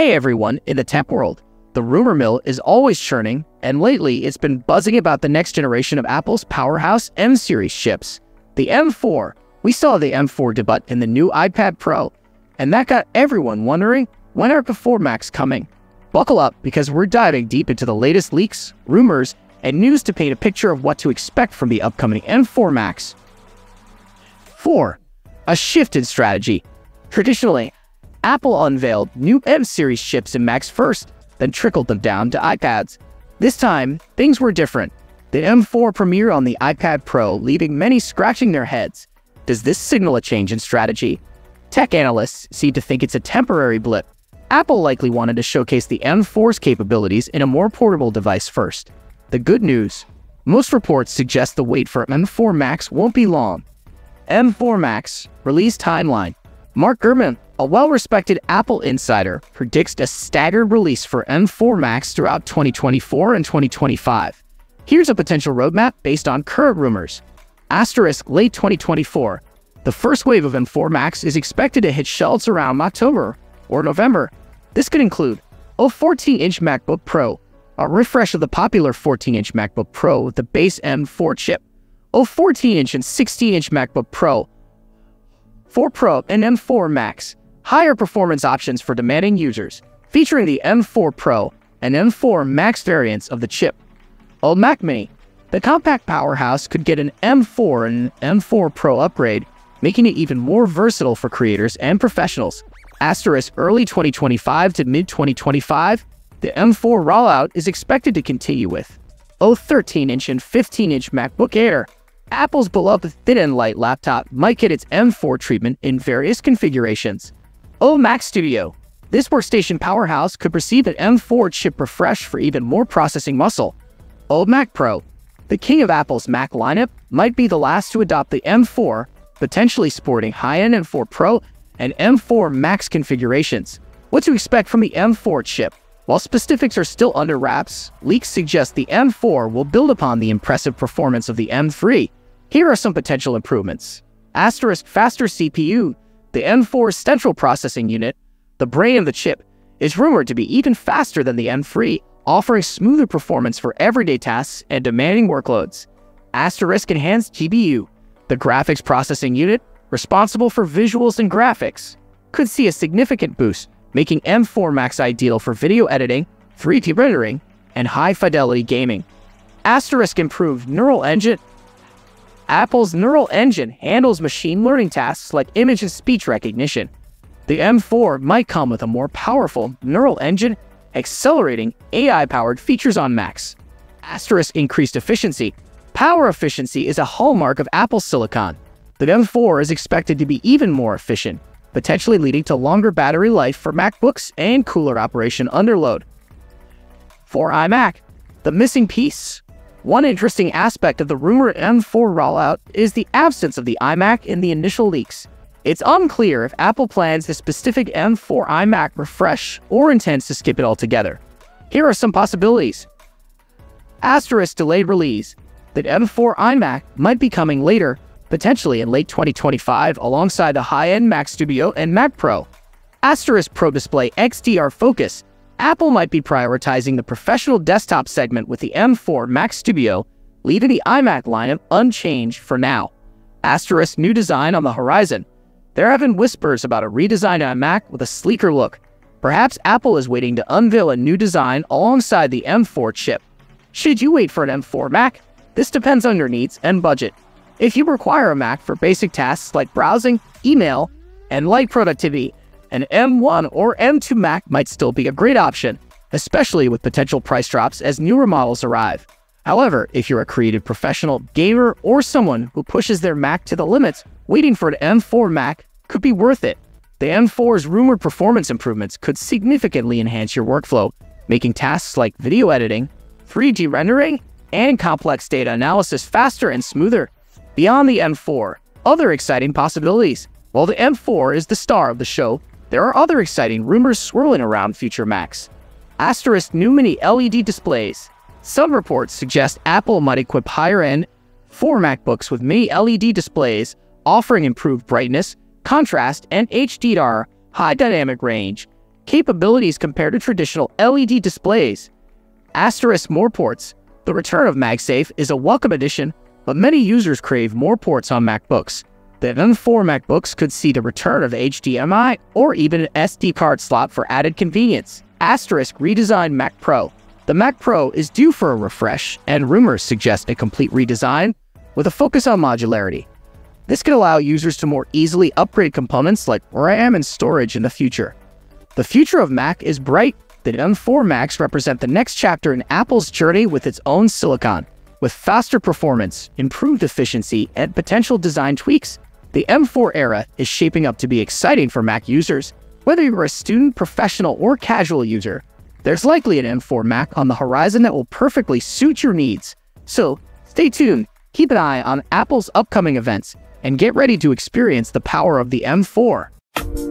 Hey everyone, in the tech world, the rumor mill is always churning, and lately it's been buzzing about the next generation of Apple's powerhouse M series chips. The M4. We saw the M4 debut in the new iPad Pro, and that got everyone wondering when are the 4 Macs coming? Buckle up because we're diving deep into the latest leaks, rumors, and news to paint a picture of what to expect from the upcoming M4 Macs. 4. A shift in strategy. Traditionally, Apple unveiled new M series chips in Macs first, then trickled them down to iPads. This time, things were different. The M4 premiered on the iPad Pro, leaving many scratching their heads. Does this signal a change in strategy? Tech analysts seem to think it's a temporary blip. Apple likely wanted to showcase the M4's capabilities in a more portable device first. The good news most reports suggest the wait for M4 Macs won't be long. M4 Macs release timeline. Mark Gurman, a well-respected Apple insider, predicts a staggered release for M4 Macs throughout 2024 and 2025. Here's a potential roadmap based on current rumors. Asterisk late 2024. The first wave of M4 Macs is expected to hit shelves around October or November. This could include a 14-inch MacBook Pro, a refresh of the popular 14-inch MacBook Pro with the base M4 chip, a 14-inch and 16-inch MacBook Pro, 4 Pro and M4 Max, higher performance options for demanding users, featuring the M4 Pro and M4 Max variants of the chip. Old Mac Mini, the compact powerhouse could get an M4 and M4 Pro upgrade, making it even more versatile for creators and professionals. Asterisk early 2025 to mid 2025, the M4 rollout is expected to continue with a 13-inch and 15-inch MacBook Air. Apple's beloved thin and light laptop might get its M4 treatment in various configurations. O Mac Studio. This workstation powerhouse could receive an M4 chip refresh for even more processing muscle. O Mac Pro. The king of Apple's Mac lineup might be the last to adopt the M4, potentially sporting high-end M4 Pro and M4 Max configurations. What to expect from the M4 chip? While specifics are still under wraps, leaks suggest the M4 will build upon the impressive performance of the M3. Here are some potential improvements. Asterisk faster CPU. The M4 central processing unit, the brain of the chip, is rumored to be even faster than the M3, offering smoother performance for everyday tasks and demanding workloads. Asterisk enhanced GPU. The graphics processing unit, responsible for visuals and graphics, could see a significant boost making M4 Macs ideal for video editing, 3D rendering, and high-fidelity gaming. Asterisk improved Neural Engine Apple's Neural Engine handles machine learning tasks like image and speech recognition. The M4 might come with a more powerful Neural Engine, accelerating AI-powered features on Macs. Asterisk increased efficiency. Power efficiency is a hallmark of Apple Silicon. The M4 is expected to be even more efficient, potentially leading to longer battery life for MacBooks and cooler operation under load. For iMac, the missing piece. One interesting aspect of the rumored M4 rollout is the absence of the iMac in the initial leaks. It's unclear if Apple plans a specific M4 iMac refresh or intends to skip it altogether. Here are some possibilities. Asterisk delayed release. The M4 iMac might be coming later potentially in late 2025 alongside the high-end Mac Studio and Mac Pro. Asterisk Pro Display XDR Focus. Apple might be prioritizing the professional desktop segment with the M4 Mac Studio, leaving the iMac lineup unchanged for now. Asterisk new design on the horizon. There have been whispers about a redesigned iMac with a sleeker look. Perhaps Apple is waiting to unveil a new design alongside the M4 chip. Should you wait for an M4 Mac? This depends on your needs and budget. If you require a Mac for basic tasks like browsing, email, and light productivity, an M1 or M2 Mac might still be a great option, especially with potential price drops as newer models arrive. However, if you're a creative professional, gamer, or someone who pushes their Mac to the limits, waiting for an M4 Mac could be worth it. The M4's rumored performance improvements could significantly enhance your workflow, making tasks like video editing, 3D rendering, and complex data analysis faster and smoother. Beyond the M4, other exciting possibilities. While the M4 is the star of the show, there are other exciting rumors swirling around future Macs. Asterisk new mini LED displays. Some reports suggest Apple might equip higher-end 4 MacBooks with mini LED displays, offering improved brightness, contrast, and HDR high dynamic range. capabilities compared to traditional LED displays. Asterisk more ports. The return of MagSafe is a welcome addition, but many users crave more ports on MacBooks. The M4 MacBooks could see the return of HDMI or even an SD card slot for added convenience. Asterisk redesigned Mac Pro. The Mac Pro is due for a refresh, and rumors suggest a complete redesign with a focus on modularity. This could allow users to more easily upgrade components like RAM and storage in the future. The future of Mac is bright. The M4 Macs represent the next chapter in Apple's journey with its own silicon. With faster performance, improved efficiency, and potential design tweaks, the M4 era is shaping up to be exciting for Mac users. Whether you're a student, professional, or casual user, there's likely an M4 Mac on the horizon that will perfectly suit your needs. So, stay tuned, keep an eye on Apple's upcoming events, and get ready to experience the power of the M4.